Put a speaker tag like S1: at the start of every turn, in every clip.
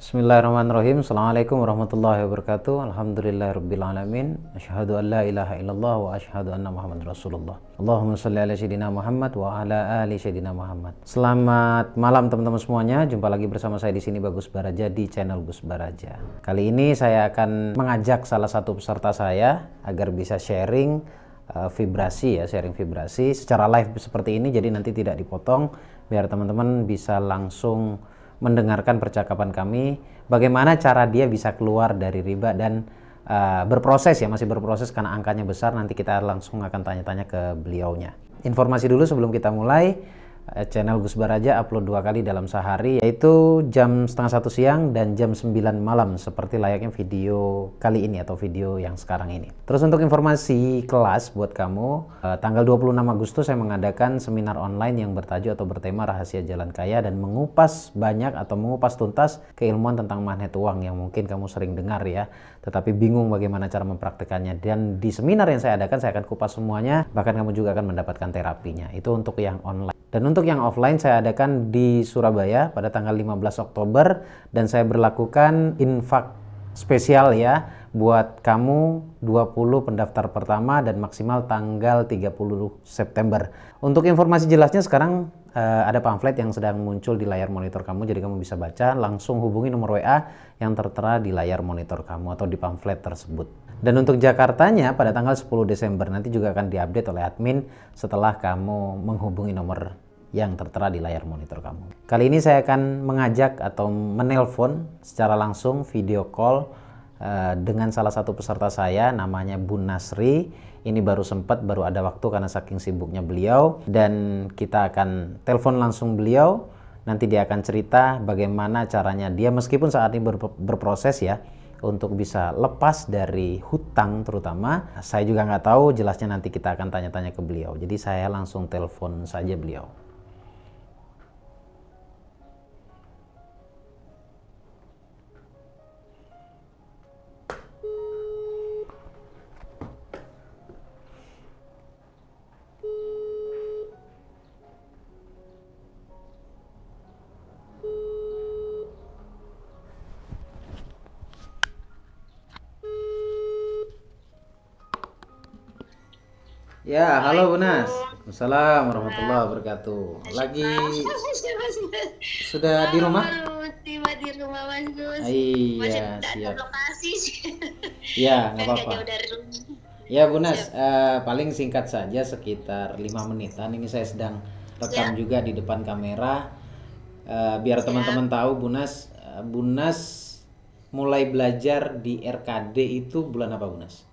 S1: Bismillahirrahmanirrahim. Assalamualaikum warahmatullahi wabarakatuh. Alhamdulillahirrabbilalamin. Asyhadu an la ilaha illallah wa asyhadu anna Muhammad Rasulullah. Allahumma salli ala Sayyidina Muhammad wa ala ali Sayyidina Muhammad. Selamat malam teman-teman semuanya. Jumpa lagi bersama saya di sini Bagus Baraja di channel Gus Baraja. Kali ini saya akan mengajak salah satu peserta saya agar bisa sharing uh, vibrasi ya, sharing vibrasi secara live seperti ini jadi nanti tidak dipotong biar teman-teman bisa langsung mendengarkan percakapan kami, bagaimana cara dia bisa keluar dari riba dan uh, berproses ya, masih berproses karena angkanya besar. Nanti kita langsung akan tanya-tanya ke beliaunya. Informasi dulu sebelum kita mulai channel Gus Baraja upload dua kali dalam sehari yaitu jam setengah satu siang dan jam 9 malam seperti layaknya video kali ini atau video yang sekarang ini. Terus untuk informasi kelas buat kamu, eh, tanggal 26 Agustus saya mengadakan seminar online yang bertajuk atau bertema rahasia jalan kaya dan mengupas banyak atau mengupas tuntas keilmuan tentang magnet uang yang mungkin kamu sering dengar ya, tetapi bingung bagaimana cara mempraktekannya. Dan di seminar yang saya adakan saya akan kupas semuanya, bahkan kamu juga akan mendapatkan terapinya. Itu untuk yang online. Dan untuk yang offline saya adakan di Surabaya pada tanggal 15 Oktober dan saya berlakukan infak spesial ya buat kamu 20 pendaftar pertama dan maksimal tanggal 30 September. Untuk informasi jelasnya sekarang uh, ada pamflet yang sedang muncul di layar monitor kamu jadi kamu bisa baca langsung hubungi nomor WA yang tertera di layar monitor kamu atau di pamflet tersebut. Dan untuk Jakartanya pada tanggal 10 Desember nanti juga akan diupdate oleh admin setelah kamu menghubungi nomor yang tertera di layar monitor kamu. Kali ini saya akan mengajak atau menelpon secara langsung video call uh, dengan salah satu peserta saya namanya Bu Nasri. Ini baru sempat baru ada waktu karena saking sibuknya beliau dan kita akan telepon langsung beliau. Nanti dia akan cerita bagaimana caranya dia meskipun saat ini ber, berproses ya untuk bisa lepas dari hutang terutama. Saya juga nggak tahu jelasnya nanti kita akan tanya-tanya ke beliau. Jadi saya langsung telepon saja beliau. Ya, halo Bu Nas. Assalamualaikum warahmatullahi wabarakatuh. Lagi sudah di rumah?
S2: Tiba di rumah Mas Gus.
S1: Iya, siap.
S2: lokasi.
S1: Ya, nggak apa-apa. Ya Bu Nas, uh, paling singkat saja sekitar lima menitan. Ini saya sedang rekam ya. juga di depan kamera. Uh, biar teman-teman tahu Bu Nas, uh, Bu Nas mulai belajar di RKD itu bulan apa Bu Nas?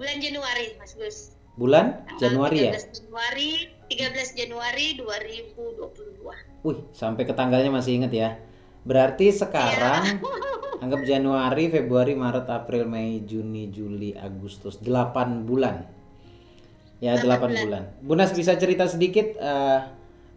S2: Bulan Januari Mas Gus.
S1: Bulan Januari 13 ya
S2: Januari 13 Januari 2022
S1: wih sampai ke tanggalnya masih inget ya. Berarti sekarang ya. anggap Januari Februari Maret April Mei Juni Juli Agustus 8 bulan. Ya 8, 8 bulan. bulan. Bunas bisa cerita sedikit uh,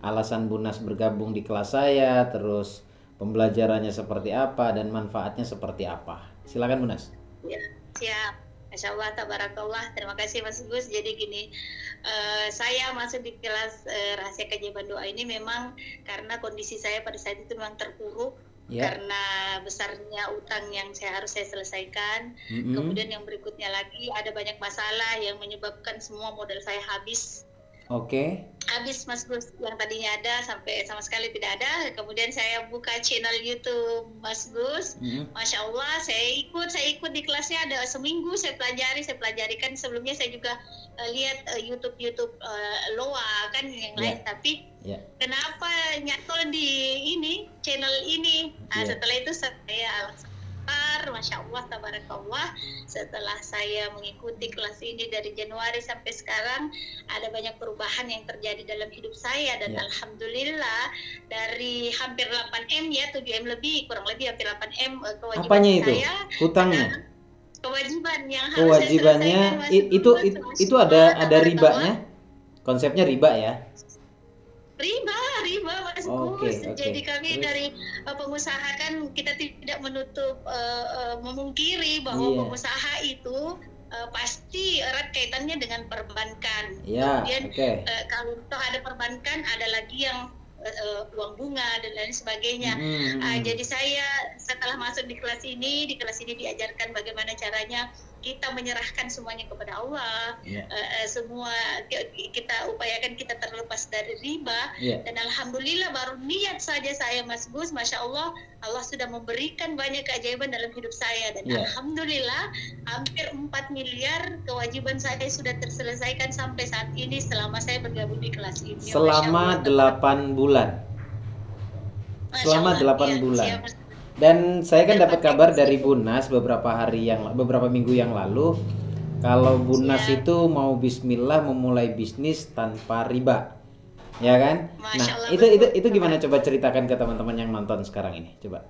S1: alasan Bunas bergabung di kelas saya terus pembelajarannya seperti apa dan manfaatnya seperti apa? Silakan Bunas.
S2: Ya siap Masya Allah, tabarakallah. Terima kasih Mas Gus. Jadi gini, uh, saya masuk di kelas uh, rahasia keajaiban doa ini memang karena kondisi saya pada saat itu memang terpuruk yeah. karena besarnya utang yang saya harus saya selesaikan. Mm -hmm. Kemudian yang berikutnya lagi ada banyak masalah yang menyebabkan semua modal saya habis
S1: Oke. Okay.
S2: Habis Mas Gus yang tadinya ada sampai sama sekali tidak ada. Kemudian saya buka channel YouTube Mas Gus. Mm-hmm. Masya Allah, saya ikut, saya ikut di kelasnya ada seminggu saya pelajari, saya pelajari kan sebelumnya saya juga uh, lihat uh, YouTube YouTube uh, Loa kan yang yeah. lain, tapi yeah. kenapa nyatol di ini channel ini? Nah, yeah. Setelah itu saya besar, masya Allah, tabarakallah. Setelah saya mengikuti kelas ini dari Januari sampai sekarang, ada banyak perubahan yang terjadi dalam hidup saya dan ya. alhamdulillah dari hampir 8 m ya, 7 m lebih, kurang lebih hampir 8 m eh, kewajiban
S1: Apanya itu? saya. Hutangnya?
S2: Kewajiban yang harus
S1: kewajibannya itu itu, itu ada ada ribanya konsepnya riba ya
S2: riba mas okay, okay. jadi kami Terus. dari uh, pengusaha kan kita tidak menutup uh, uh, memungkiri bahwa yeah. pengusaha itu uh, pasti erat kaitannya dengan perbankan
S1: yeah, kemudian
S2: okay. uh, kalau toh ada perbankan ada lagi yang uh, uang bunga dan lain sebagainya. Hmm. Uh, jadi saya setelah masuk di kelas ini, di kelas ini diajarkan bagaimana caranya kita menyerahkan semuanya kepada Allah. Yeah. Uh, uh, semua kita upayakan kita terlepas dari riba yeah. dan alhamdulillah baru niat saja saya Mas Gus, masya Allah Allah sudah memberikan banyak keajaiban dalam hidup saya dan yeah. alhamdulillah hampir 4 miliar kewajiban saya sudah terselesaikan sampai saat ini selama saya bergabung di kelas ini.
S1: Selama delapan bulan. selama delapan ya, bulan. Siap, dan saya kan dapat kabar dari Bunas beberapa hari yang beberapa minggu yang lalu kalau Bunas ya. itu mau bismillah memulai bisnis tanpa riba. Ya kan? Masya nah, Allah, itu itu itu gimana coba ceritakan ke teman-teman yang nonton sekarang ini, coba.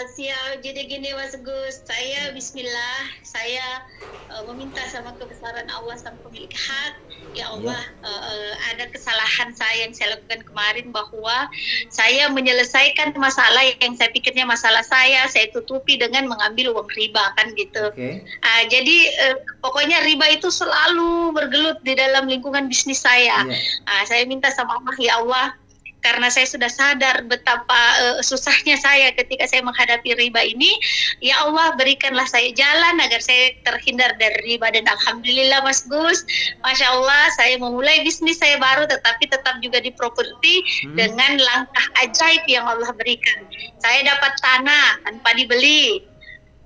S2: Siap, jadi gini Mas Gus, saya Bismillah, saya uh, meminta sama kebesaran Allah sang pemilik hak, ya Allah ya. Uh, uh, ada kesalahan saya yang saya lakukan kemarin bahwa saya menyelesaikan masalah yang saya pikirnya masalah saya, saya tutupi dengan mengambil uang riba kan gitu. Okay. Uh, jadi uh, pokoknya riba itu selalu bergelut di dalam lingkungan bisnis saya. Yeah. Uh, saya minta sama Allah, ya Allah karena saya sudah sadar betapa uh, susahnya saya ketika saya menghadapi riba ini ya Allah berikanlah saya jalan agar saya terhindar dari riba. Dan alhamdulillah Mas Gus Masya Allah saya memulai bisnis saya baru tetapi tetap juga di properti hmm. dengan langkah ajaib yang Allah berikan. Saya dapat tanah tanpa dibeli.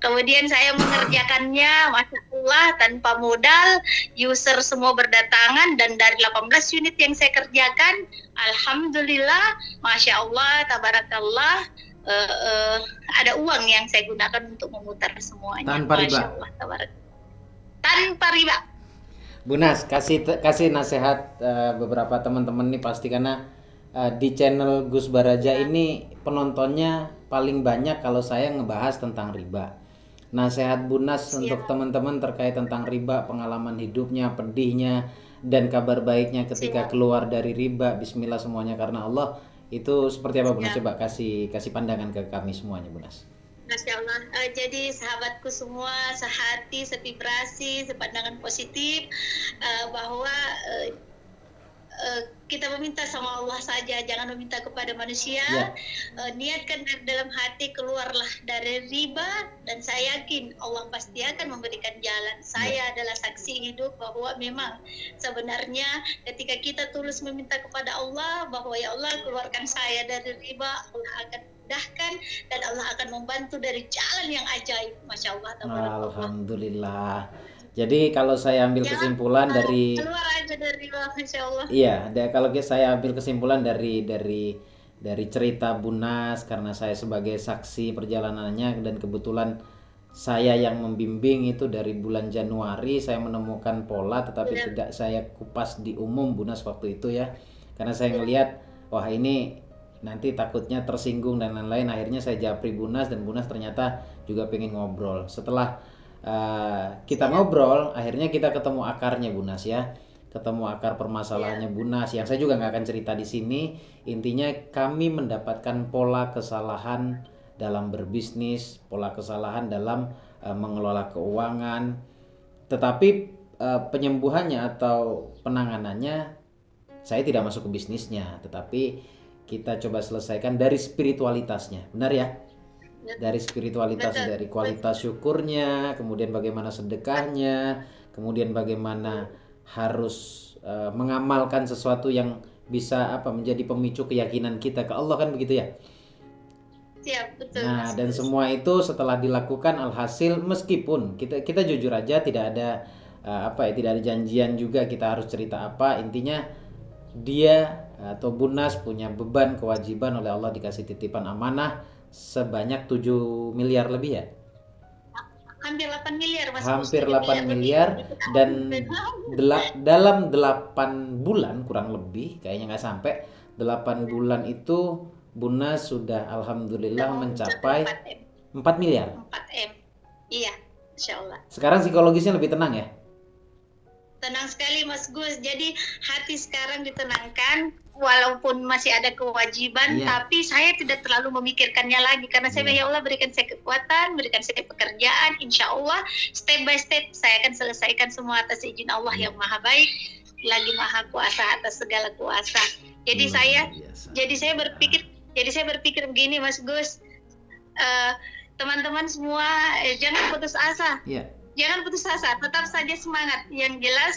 S2: Kemudian saya mengerjakannya, masya Tanpa modal, user semua berdatangan dan dari 18 unit yang saya kerjakan, alhamdulillah, masya Allah, tabarakallah, uh, uh, ada uang yang saya gunakan untuk memutar semuanya.
S1: Tanpa riba. Allah,
S2: Tanpa riba.
S1: Bu Nas, kasih kasih nasihat uh, beberapa teman-teman nih pasti karena uh, di channel Gus Baraja ya. ini penontonnya paling banyak kalau saya ngebahas tentang riba nasihat Bunas Siap. untuk teman-teman terkait tentang riba, pengalaman hidupnya, pedihnya, dan kabar baiknya ketika Siap. keluar dari riba. Bismillah semuanya karena Allah. Itu seperti apa Bunas? Coba kasih kasih pandangan ke kami semuanya Bunas.
S2: Masya Allah. Uh, jadi sahabatku semua sehati, sevibrasi, sepandangan positif uh, bahwa uh, kita meminta sama Allah saja, jangan meminta kepada manusia. Ya. Uh, niatkan dalam hati keluarlah dari riba dan saya yakin Allah pasti akan memberikan jalan. Saya yeah. adalah saksi hidup bahwa memang sebenarnya ketika kita tulus meminta kepada Allah bahwa ya Allah keluarkan saya dari riba, Allah akan mudahkan dan Allah akan membantu dari jalan yang ajaib. Masya Allah.
S1: Alhamdulillah. Jadi kalau saya ambil ya, kesimpulan dari
S2: keluar aja dari Allah.
S1: Iya, kalau saya ambil kesimpulan dari dari dari cerita Bunas karena saya sebagai saksi perjalanannya dan kebetulan saya yang membimbing itu dari bulan Januari saya menemukan pola tetapi ya. tidak saya kupas di umum Bunas waktu itu ya. Karena saya melihat iya. wah ini nanti takutnya tersinggung dan lain-lain akhirnya saya japri Bunas dan Bunas ternyata juga pengen ngobrol. Setelah uh, kita ngobrol akhirnya kita ketemu akarnya Bunas ya. Ketemu akar permasalahannya yeah. Bunas yang saya juga nggak akan cerita di sini. Intinya kami mendapatkan pola kesalahan dalam berbisnis pola kesalahan dalam uh, mengelola keuangan. Tetapi uh, penyembuhannya atau penanganannya saya tidak masuk ke bisnisnya. Tetapi kita coba selesaikan dari spiritualitasnya. Benar ya dari spiritualitas Betul. dari kualitas syukurnya kemudian bagaimana sedekahnya kemudian bagaimana harus uh, mengamalkan sesuatu yang bisa apa menjadi pemicu keyakinan kita ke Allah kan begitu ya
S2: Siap, betul.
S1: Nah, dan semua itu setelah dilakukan alhasil meskipun kita kita jujur aja tidak ada uh, apa ya, tidak ada janjian juga kita harus cerita apa, intinya dia atau Bunas punya beban kewajiban oleh Allah dikasih titipan amanah sebanyak 7 miliar lebih ya?
S2: Hampir 8 miliar
S1: Mas. Hampir 8 miliar, miliar dan dela dalam 8 bulan kurang lebih kayaknya nggak sampai 8 bulan itu Buna sudah alhamdulillah oh, mencapai 4, 4 miliar.
S2: 4 M. Iya, insya Allah.
S1: Sekarang psikologisnya lebih tenang ya?
S2: Tenang sekali Mas Gus. Jadi hati sekarang ditenangkan walaupun masih ada kewajiban yeah. tapi saya tidak terlalu memikirkannya lagi karena saya yeah. ya Allah berikan saya kekuatan berikan saya pekerjaan insya Allah step by step saya akan selesaikan semua atas izin Allah yeah. yang maha baik lagi maha kuasa atas segala kuasa Jadi
S1: Luar
S2: saya
S1: biasa.
S2: jadi saya berpikir jadi saya berpikir begini Mas Gus. Eh, teman-teman semua eh, jangan putus asa.
S1: Iya.
S2: Jangan putus asa, tetap saja semangat. Yang jelas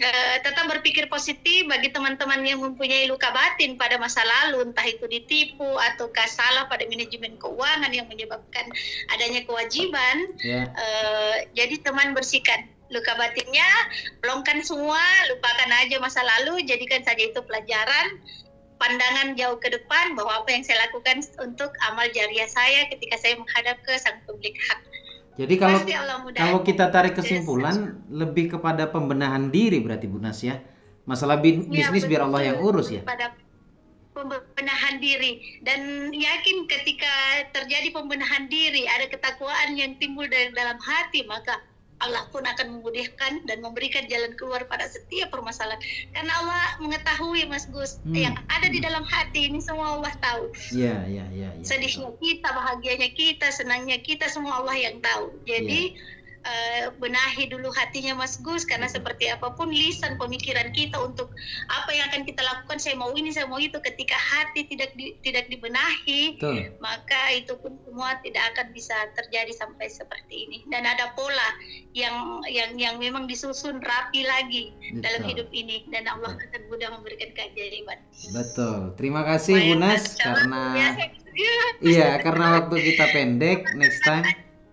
S2: eh, tetap berpikir positif bagi teman-teman yang mempunyai luka batin pada masa lalu, entah itu ditipu ataukah salah pada manajemen keuangan yang menyebabkan adanya kewajiban.
S1: Ya.
S2: Eh, jadi teman bersihkan luka batinnya, pelongkan semua, lupakan aja masa lalu, jadikan saja itu pelajaran, pandangan jauh ke depan bahwa apa yang saya lakukan untuk amal jariah saya ketika saya menghadap ke sang pemilik hak.
S1: Jadi kalau kalau kita tarik kesimpulan lebih kepada pembenahan diri berarti Bu Nas ya. Masalah bin-
S2: Ya,
S1: bisnis biar Allah
S2: betul.
S1: yang urus ya.
S2: Pada pembenahan diri dan yakin ketika terjadi pembenahan diri ada ketakwaan yang timbul dari dalam hati maka Allah pun akan memudahkan dan memberikan jalan keluar pada setiap permasalahan karena Allah mengetahui Mas Gus
S1: Hmm.
S2: yang ada di dalam hati ini semua Allah tahu
S1: Iya, iya, iya, iya.
S2: sedihnya kita bahagianya kita senangnya kita semua Allah yang tahu jadi eh, benahi dulu hatinya Mas Gus karena seperti apa pun lisan pemikiran kita untuk apa yang akan kita lakukan saya mau ini saya mau itu ketika hati tidak di- tidak dibenahi
S1: Betul.
S2: maka itu pun semua tidak akan bisa terjadi sampai seperti ini dan ada pola yang yang yang memang disusun rapi lagi dalam
S1: Betul.
S2: hidup ini dan Allah akan mudah memberikan keajaiban.
S1: Betul. Terima kasih Bu Nas karena
S2: Ya,
S1: Iya, karena waktu kita pendek, next time,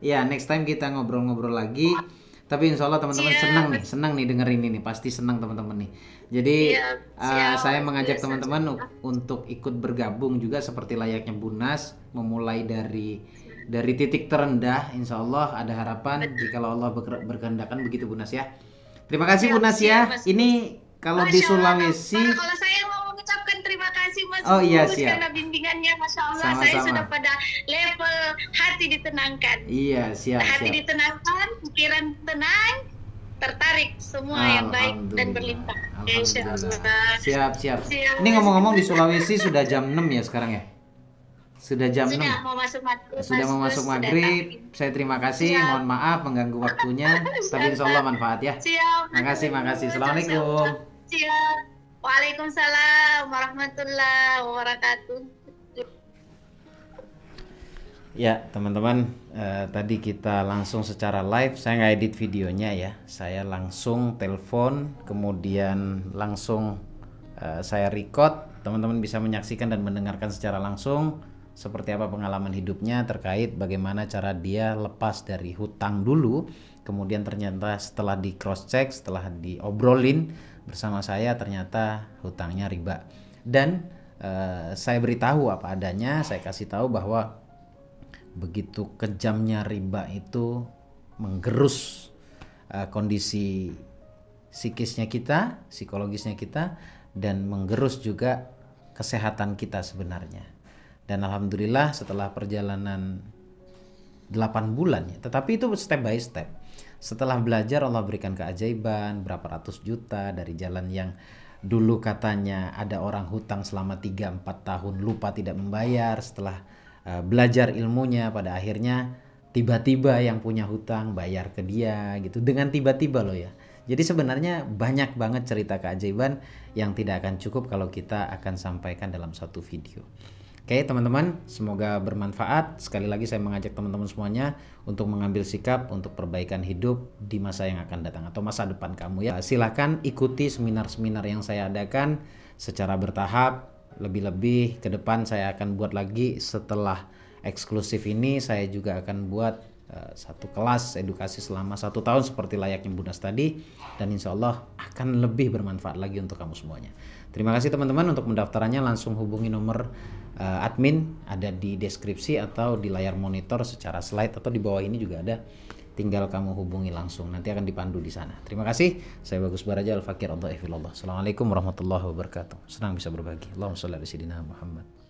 S1: ya next time kita ngobrol-ngobrol lagi. Tapi insya Allah teman-teman
S2: Siap.
S1: senang nih, senang nih dengerin ini, pasti senang teman-teman nih. Jadi uh, saya mengajak
S2: Biasa,
S1: teman-teman untuk ikut bergabung juga seperti layaknya Bunas, memulai dari dari titik terendah. Insya Allah ada harapan jika Allah berke- berkehendakan begitu Bunas ya. Terima kasih Bunas ya. Ini kalau di Sulawesi,
S2: kalau saya mau
S1: Oh, iya, siap.
S2: karena bimbingannya Masya Allah saya
S1: Sama-sama.
S2: sudah pada level hati ditenangkan.
S1: iya siap
S2: hati
S1: siap.
S2: ditenangkan, pikiran tenang, tertarik semua yang baik dan berlimpah.
S1: Siap, siap.
S2: Siap.
S1: Ini ngomong-ngomong di Sulawesi sudah jam 6 ya sekarang ya? Sudah jam
S2: Sudah
S1: 6.
S2: mau masuk maghrib.
S1: Sudah mau masuk
S2: sudah
S1: maghrib.
S2: takdim.
S1: Saya terima kasih.
S2: Siap.
S1: Mohon maaf mengganggu waktunya. Tapi insya Allah manfaat ya.
S2: Siap.
S1: Makasih, makasih. Assalamualaikum.
S2: Siap. Waalaikumsalam warahmatullahi wabarakatuh.
S1: Ya, teman-teman, eh, tadi kita langsung secara live. Saya nggak edit videonya ya. Saya langsung telepon, kemudian langsung eh, saya record. Teman-teman bisa menyaksikan dan mendengarkan secara langsung seperti apa pengalaman hidupnya terkait bagaimana cara dia lepas dari hutang dulu. Kemudian ternyata setelah di cross check, setelah diobrolin bersama saya ternyata hutangnya riba. Dan eh, saya beritahu apa adanya, saya kasih tahu bahwa begitu kejamnya riba itu menggerus uh, kondisi psikisnya kita, psikologisnya kita dan menggerus juga kesehatan kita sebenarnya. Dan alhamdulillah setelah perjalanan 8 bulan ya, tetapi itu step by step. Setelah belajar Allah berikan keajaiban berapa ratus juta dari jalan yang dulu katanya ada orang hutang selama 3 4 tahun lupa tidak membayar setelah uh, belajar ilmunya pada akhirnya tiba-tiba yang punya hutang bayar ke dia gitu dengan tiba-tiba loh ya. Jadi sebenarnya banyak banget cerita keajaiban yang tidak akan cukup kalau kita akan sampaikan dalam satu video. Oke teman-teman, semoga bermanfaat. Sekali lagi saya mengajak teman-teman semuanya untuk mengambil sikap untuk perbaikan hidup di masa yang akan datang atau masa depan kamu ya. Silahkan ikuti seminar-seminar yang saya adakan secara bertahap. Lebih-lebih ke depan saya akan buat lagi setelah eksklusif ini saya juga akan buat satu kelas edukasi selama satu tahun seperti layaknya Bunas tadi dan insya Allah akan lebih bermanfaat lagi untuk kamu semuanya. Terima kasih teman-teman untuk mendaftarannya langsung hubungi nomor uh, admin ada di deskripsi atau di layar monitor secara slide atau di bawah ini juga ada. Tinggal kamu hubungi langsung nanti akan dipandu di sana. Terima kasih. Saya Bagus Baraja Al Fakir Allah Assalamualaikum warahmatullahi wabarakatuh. Senang bisa berbagi. Allahumma sholli ala Muhammad.